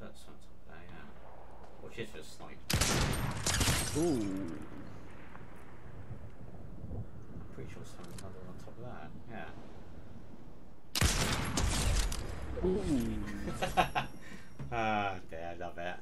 that's up there, yeah. Which is just like. Ooh. I'm pretty sure someone's another on top of that, yeah. Ooh. ah, oh, I love it.